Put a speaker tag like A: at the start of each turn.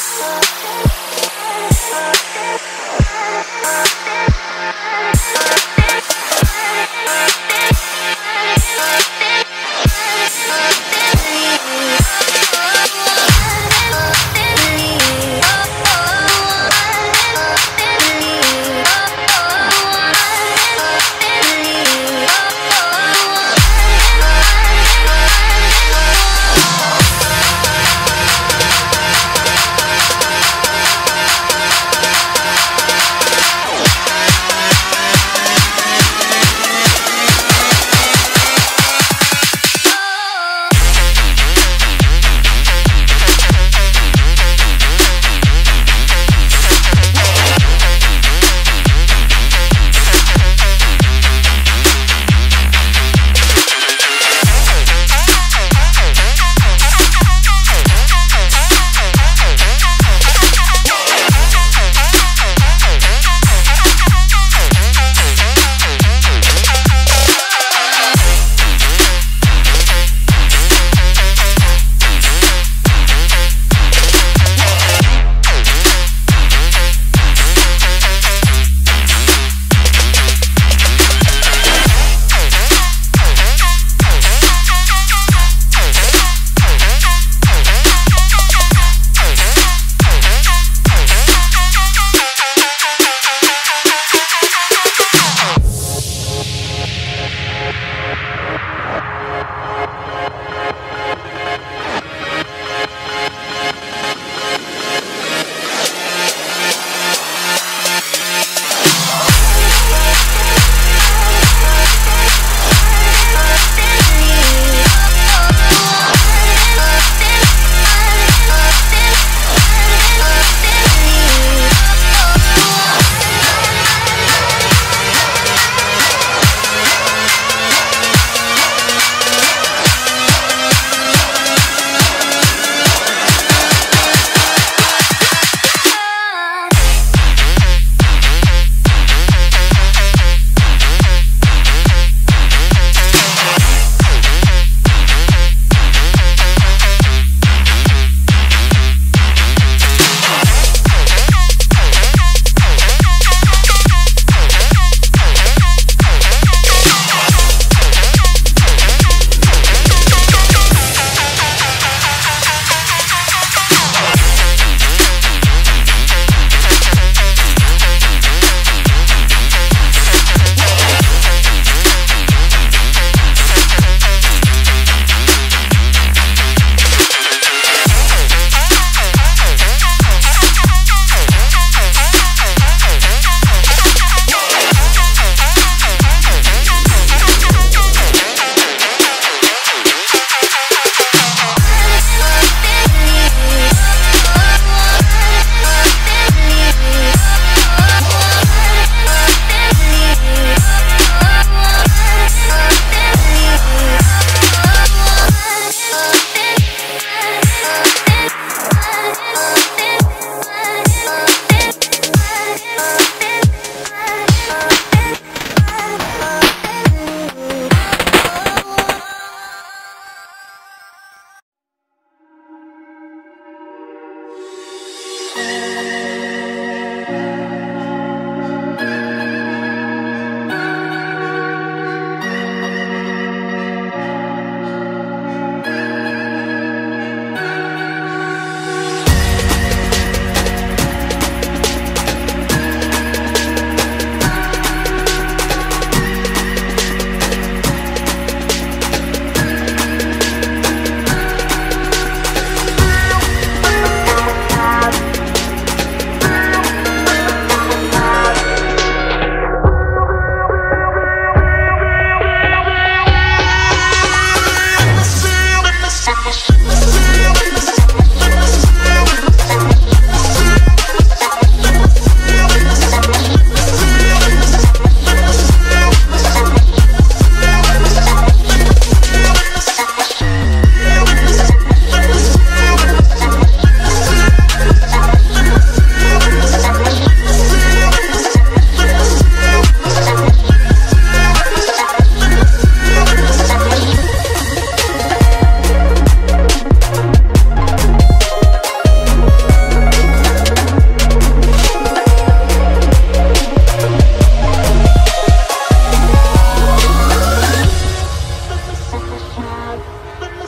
A: Peace.